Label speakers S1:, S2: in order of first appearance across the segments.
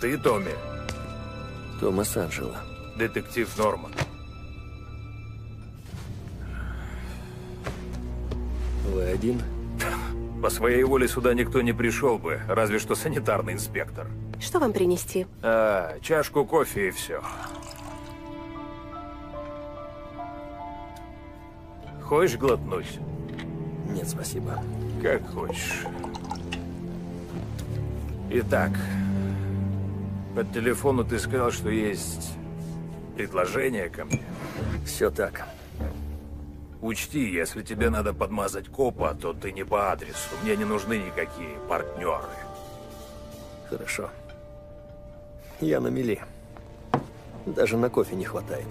S1: Ты, Томми?
S2: Томас Анджело.
S1: Детектив Норман.
S2: Вы один?
S1: По своей воле сюда никто не пришел бы, разве что санитарный инспектор.
S3: Что вам принести?
S1: А, чашку кофе и все. Хочешь глотнуть?
S2: Нет, спасибо.
S1: Как хочешь. Итак, по телефону ты сказал, что есть предложение ко мне.
S2: Все так.
S1: Учти, если тебе надо подмазать копа, то ты не по адресу. Мне не нужны никакие партнеры.
S2: Хорошо. Я на мели. Даже на кофе не хватает.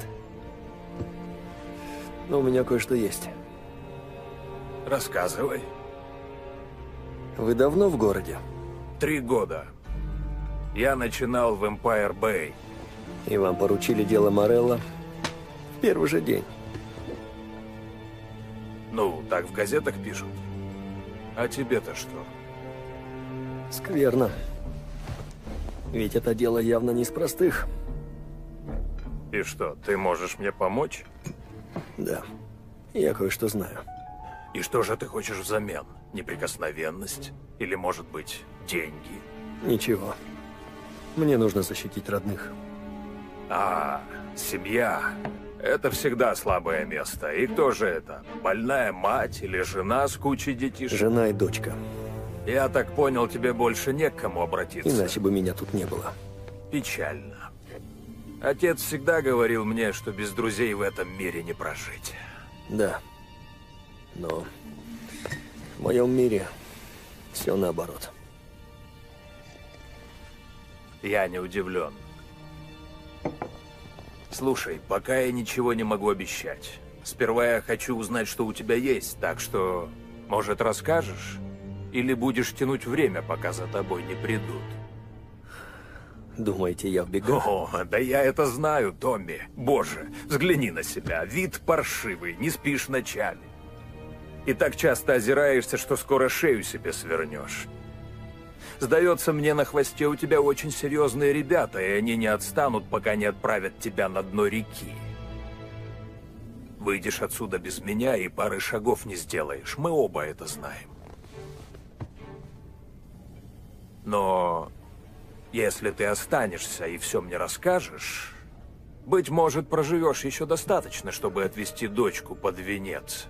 S2: Но у меня кое-что есть.
S1: Рассказывай.
S2: Вы давно в городе?
S1: Три года. Я начинал в Empire Bay.
S2: И вам поручили дело Морелла в первый же день.
S1: Ну, так в газетах пишут. А тебе-то что?
S2: Скверно. Ведь это дело явно не из простых.
S1: И что, ты можешь мне помочь?
S2: Да. Я кое-что знаю.
S1: И что же ты хочешь взамен? Неприкосновенность? Или, может быть, деньги?
S2: Ничего. Мне нужно защитить родных.
S1: А, семья. Это всегда слабое место. И кто же это? Больная мать или жена с кучей детишек?
S2: Жена и дочка.
S1: Я так понял, тебе больше не к кому обратиться.
S2: Иначе бы меня тут не было.
S1: Печально. Отец всегда говорил мне, что без друзей в этом мире не прожить.
S2: Да. Но в моем мире все наоборот.
S1: Я не удивлен. Слушай, пока я ничего не могу обещать. Сперва я хочу узнать, что у тебя есть, так что, может, расскажешь? Или будешь тянуть время, пока за тобой не придут?
S2: Думаете, я в бегах?
S1: О, да я это знаю, Томми. Боже, взгляни на себя. Вид паршивый, не спишь ночами. И так часто озираешься, что скоро шею себе свернешь. Сдается мне, на хвосте у тебя очень серьезные ребята, и они не отстанут, пока не отправят тебя на дно реки. Выйдешь отсюда без меня и пары шагов не сделаешь. Мы оба это знаем. Но если ты останешься и все мне расскажешь, быть может, проживешь еще достаточно, чтобы отвезти дочку под венец.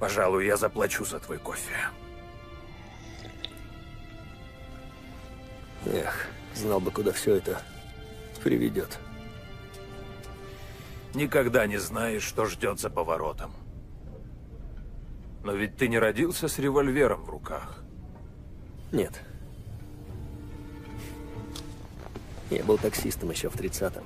S1: Пожалуй, я заплачу за твой кофе.
S2: Эх, знал бы, куда все это приведет.
S1: Никогда не знаешь, что ждет за поворотом. Но ведь ты не родился с револьвером в руках.
S2: Нет. Я был таксистом еще в 30-м.